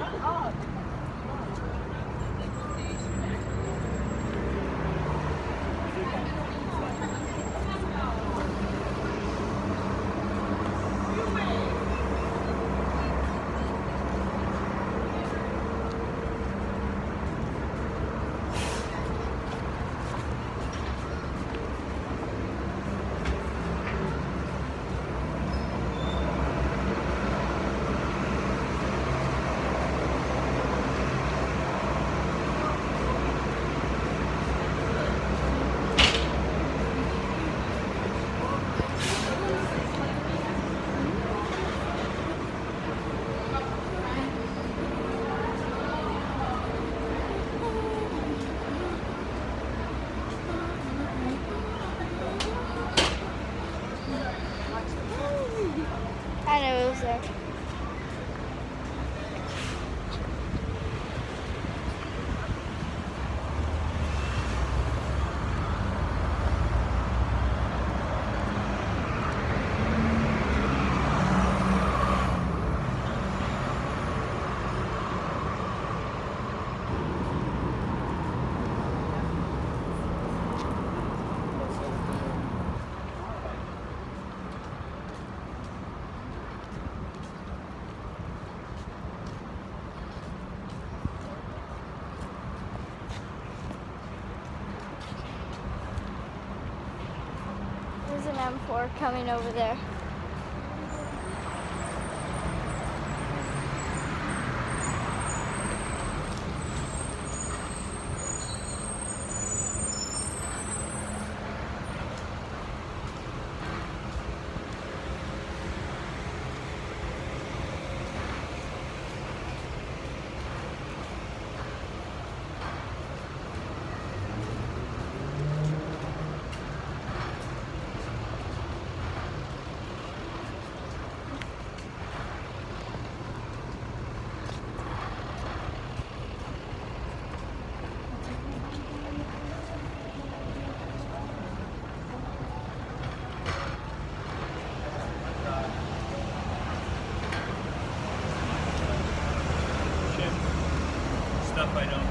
I know there. An M4 coming over there. Stuff I don't